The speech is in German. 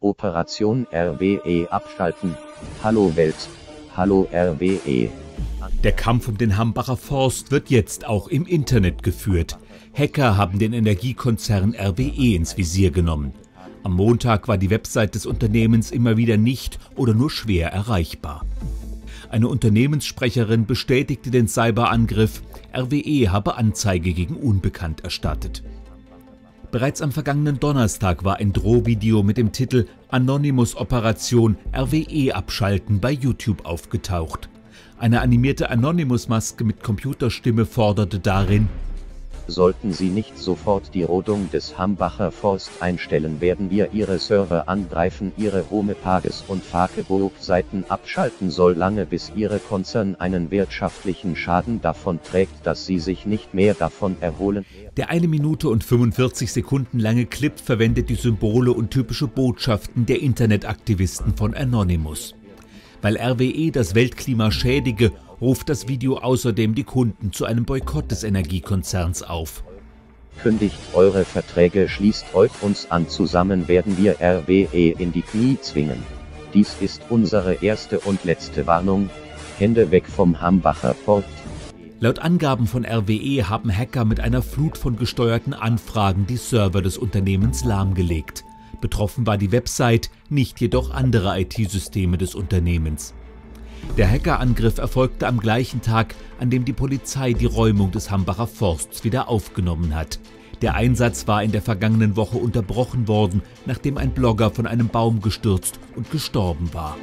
Operation RWE abschalten. Hallo Welt. Hallo RWE. Der Kampf um den Hambacher Forst wird jetzt auch im Internet geführt. Hacker haben den Energiekonzern RWE ins Visier genommen. Am Montag war die Website des Unternehmens immer wieder nicht oder nur schwer erreichbar. Eine Unternehmenssprecherin bestätigte den Cyberangriff. RWE habe Anzeige gegen Unbekannt erstattet. Bereits am vergangenen Donnerstag war ein Drohvideo mit dem Titel Anonymous Operation RWE abschalten bei YouTube aufgetaucht. Eine animierte Anonymous-Maske mit Computerstimme forderte darin, Sollten Sie nicht sofort die Rodung des Hambacher Forst einstellen, werden wir Ihre Server angreifen, Ihre Homepages und Facebook-Seiten abschalten, solange bis Ihre Konzern einen wirtschaftlichen Schaden davon trägt, dass Sie sich nicht mehr davon erholen. Der eine Minute und 45 Sekunden lange Clip verwendet die Symbole und typische Botschaften der Internetaktivisten von Anonymous. Weil RWE das Weltklima schädige ruft das Video außerdem die Kunden zu einem Boykott des Energiekonzerns auf. Kündigt eure Verträge, schließt euch uns an, zusammen werden wir RWE in die Knie zwingen. Dies ist unsere erste und letzte Warnung. Hände weg vom Hambacher Port. Laut Angaben von RWE haben Hacker mit einer Flut von gesteuerten Anfragen die Server des Unternehmens lahmgelegt. Betroffen war die Website, nicht jedoch andere IT-Systeme des Unternehmens. Der Hackerangriff erfolgte am gleichen Tag, an dem die Polizei die Räumung des Hambacher Forsts wieder aufgenommen hat. Der Einsatz war in der vergangenen Woche unterbrochen worden, nachdem ein Blogger von einem Baum gestürzt und gestorben war.